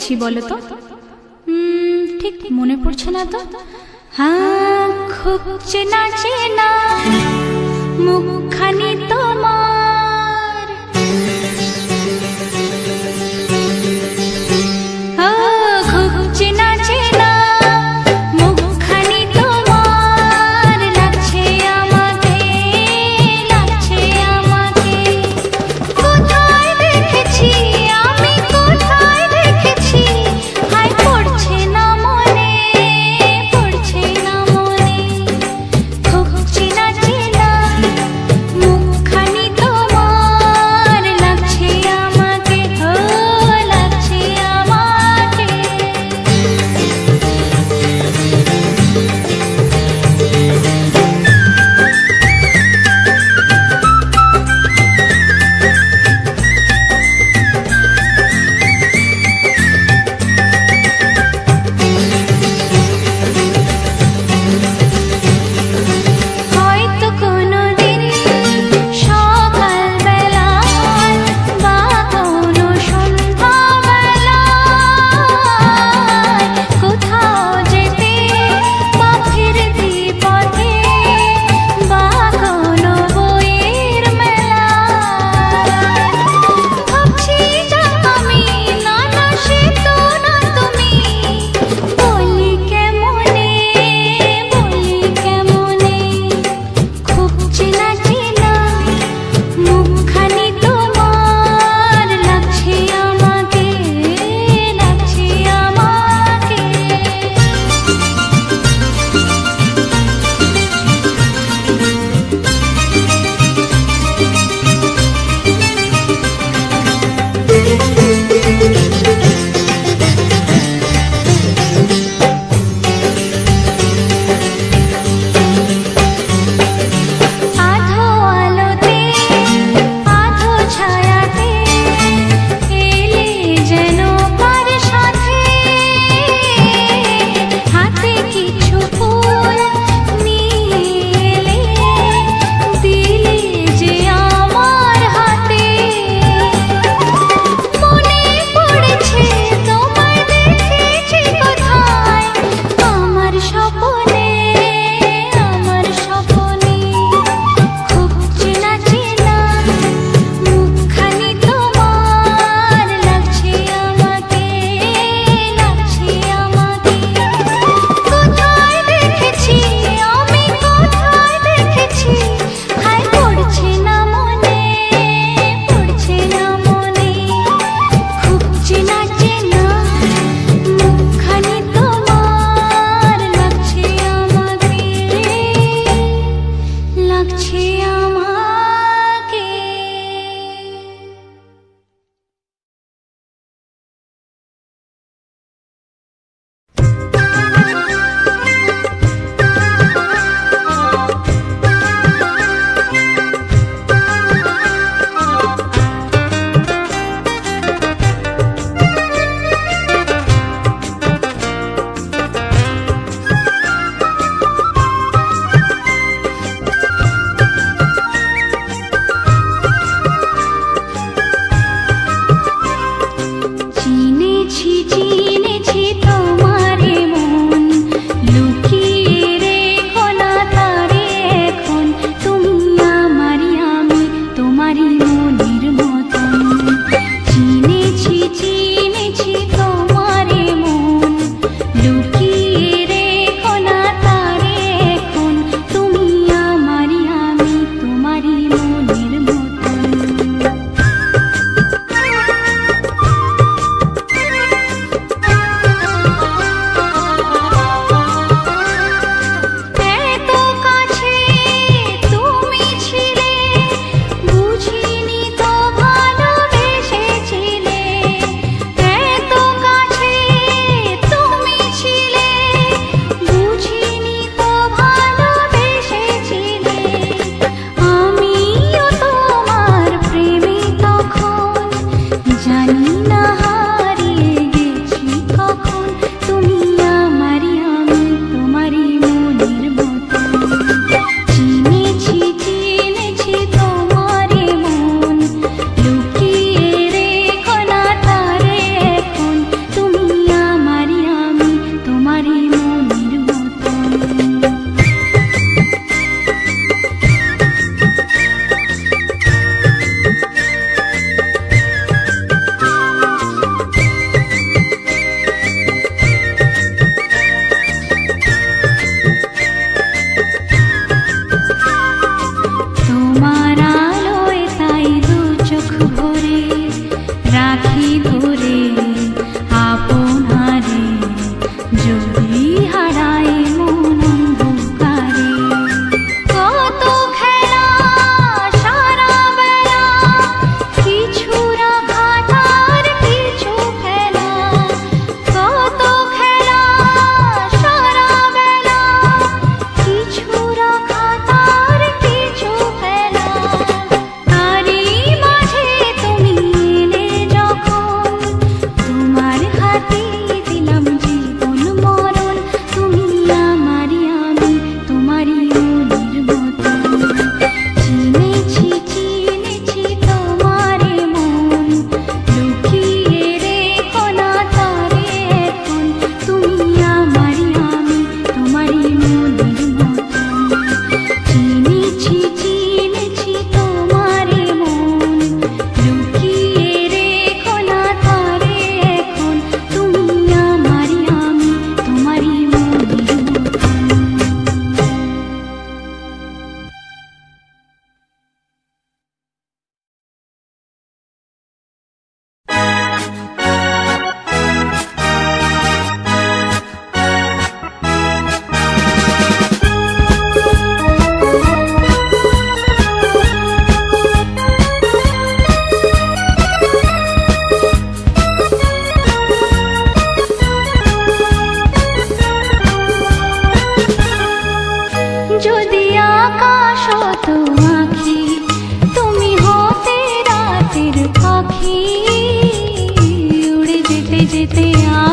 দেখেছি বলো তো? ঠিক মনে পড়ছে না তো? হ্যাঁ খুব চেনা চেনা মুখখানি তোমার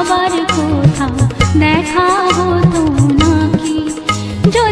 वर को था देखा हो तो ना की जो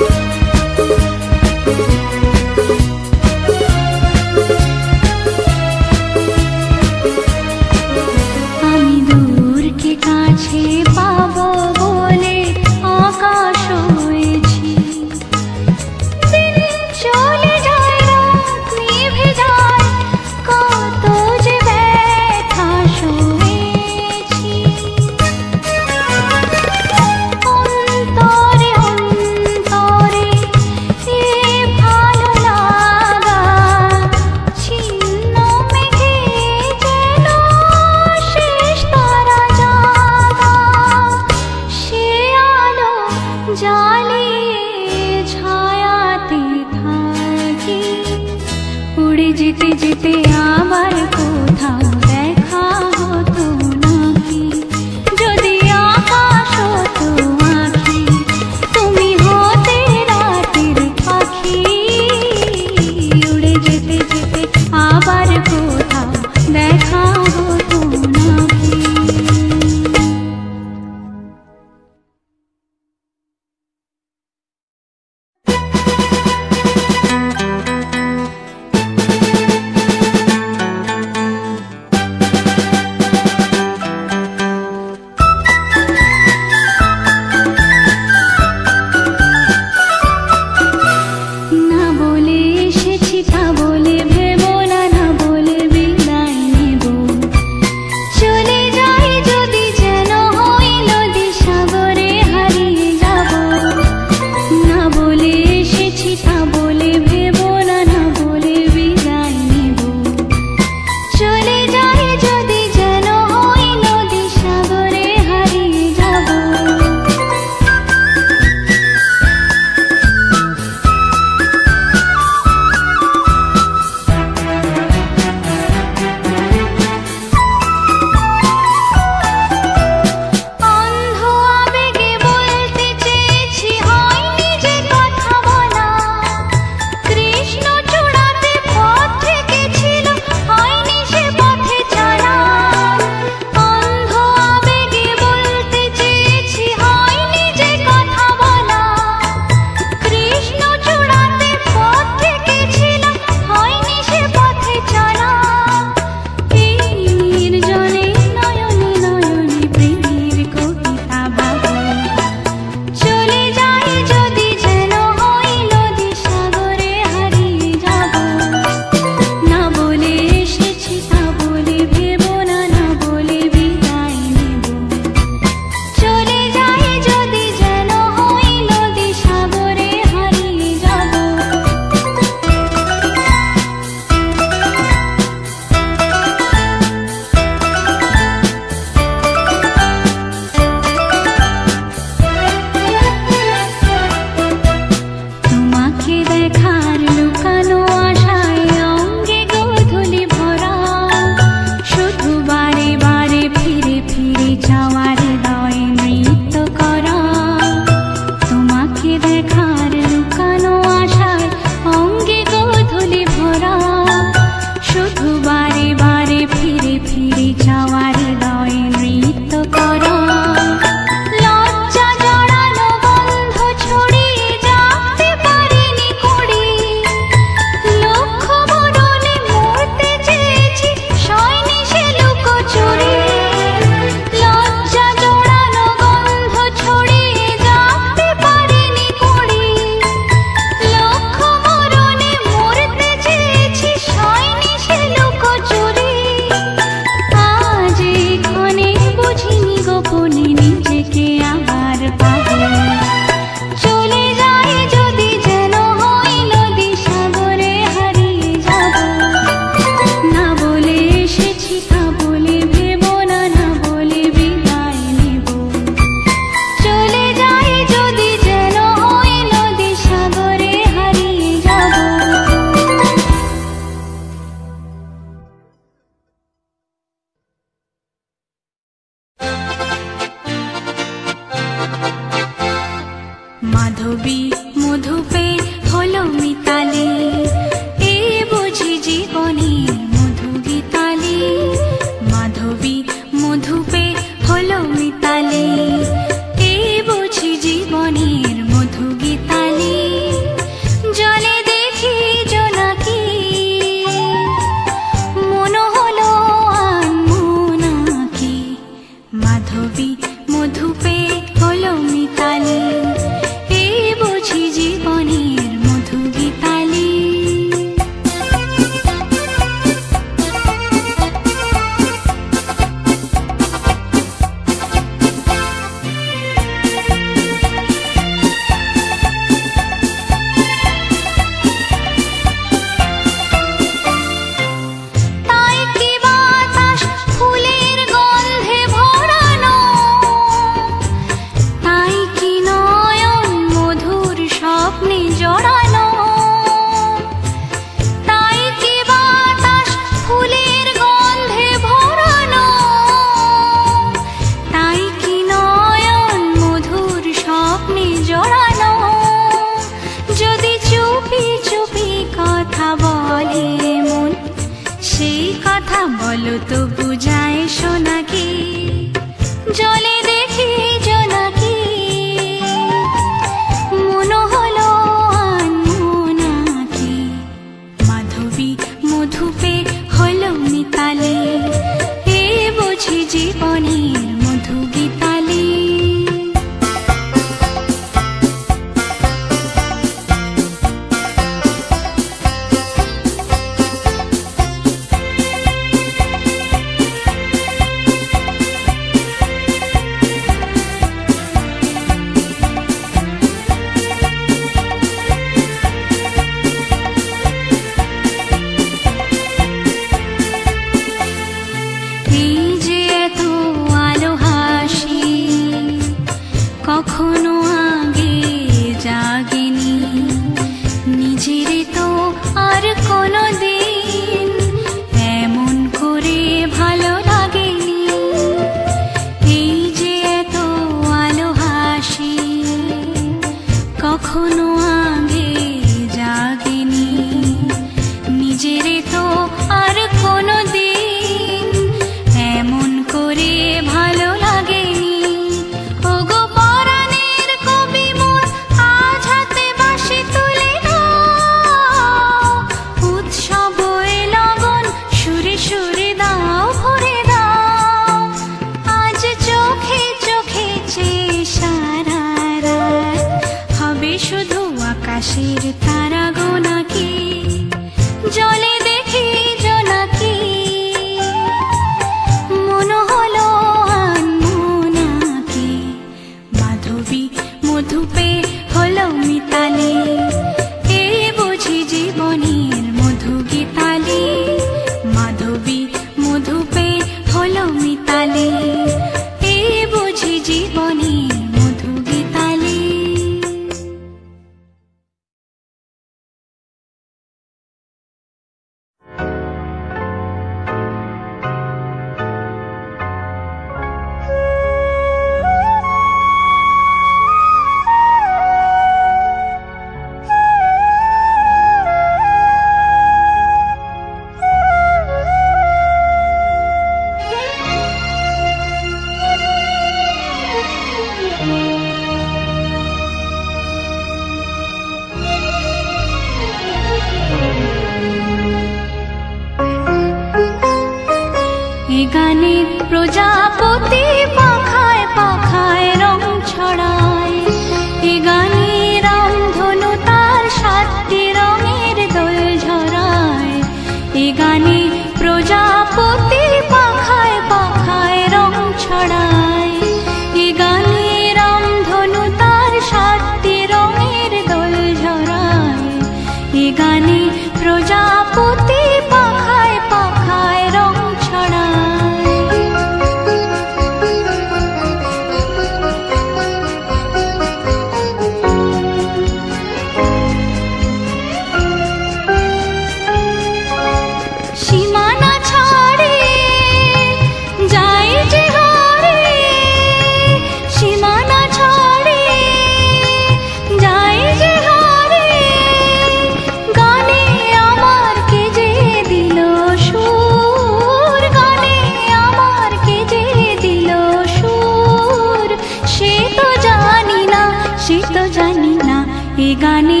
গানে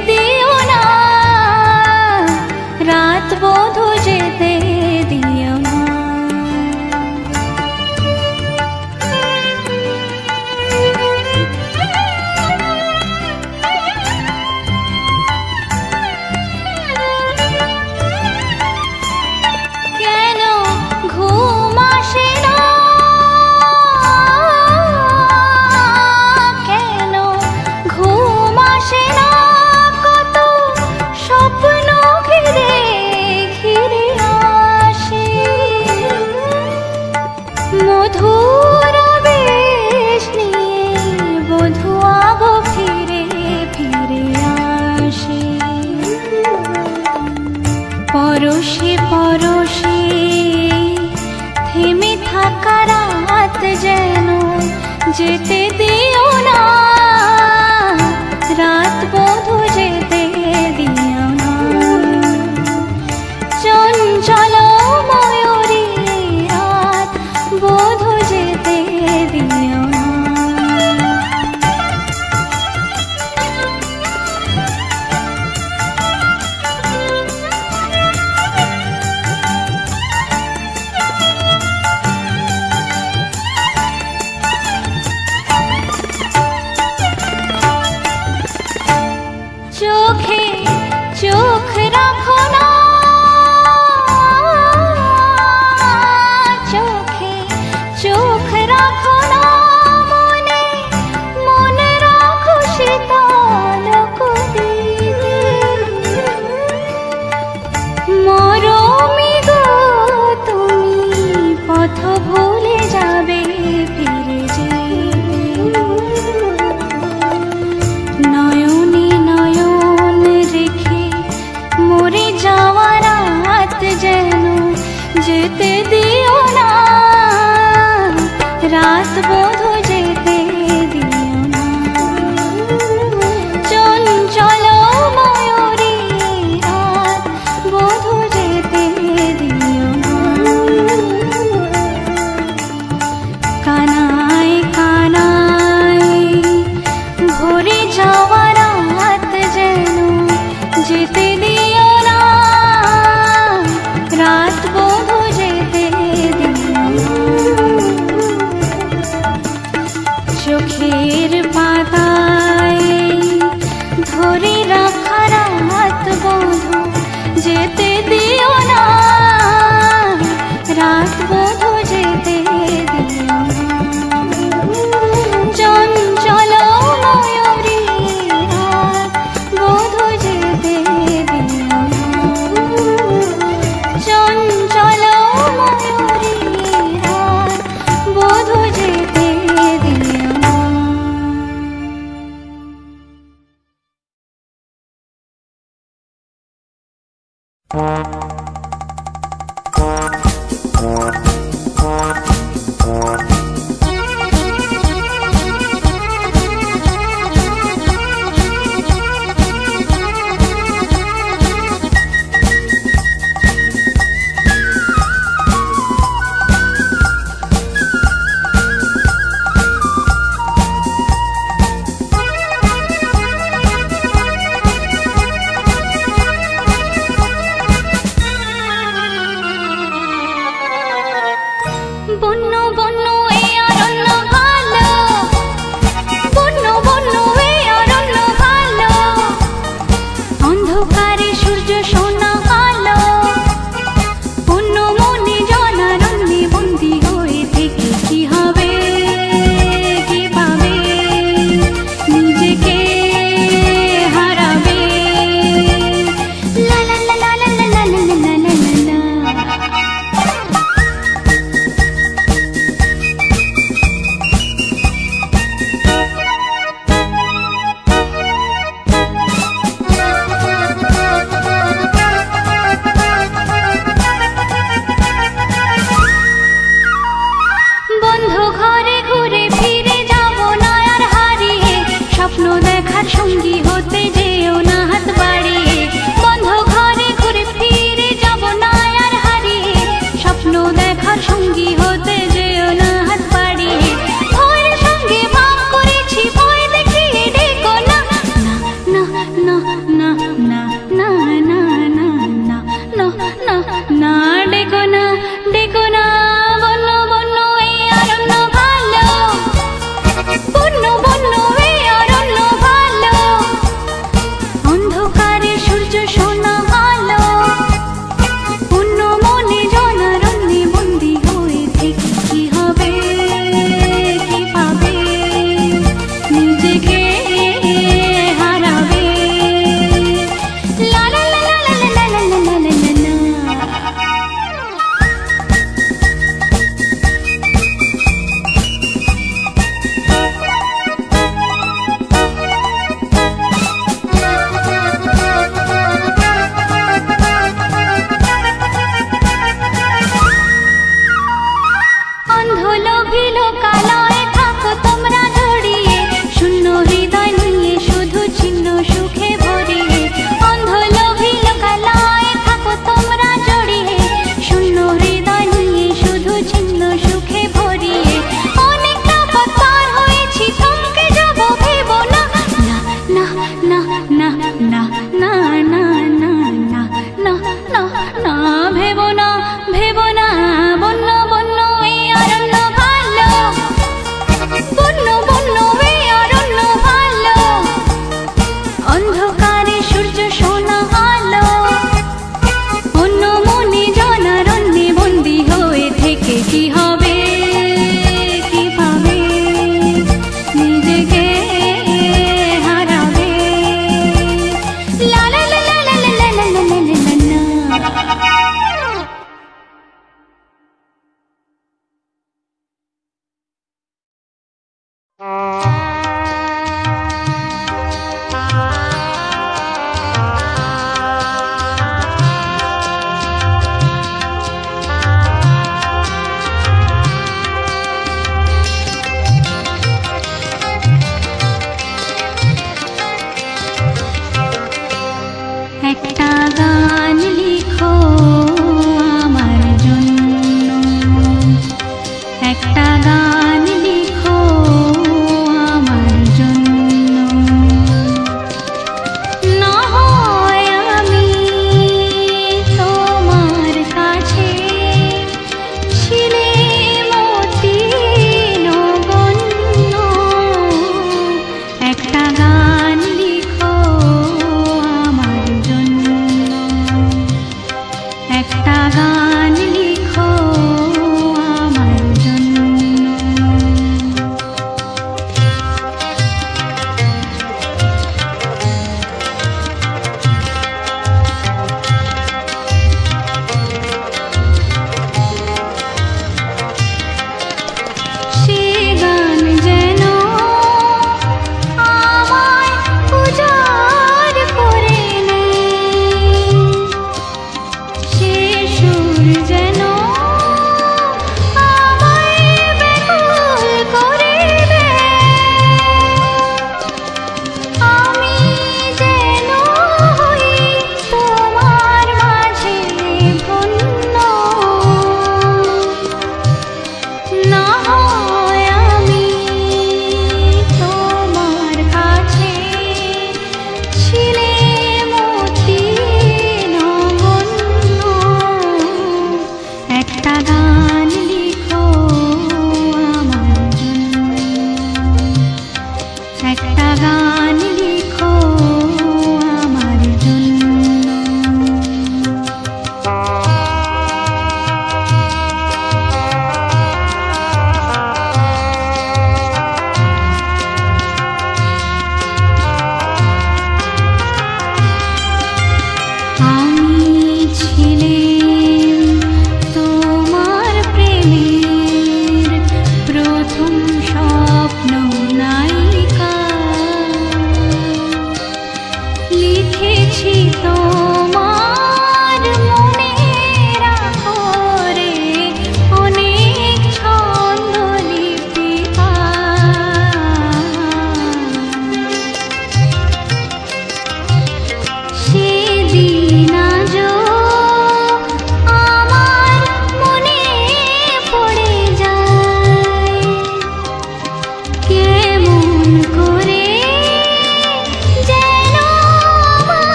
দিও না। রাত বধূ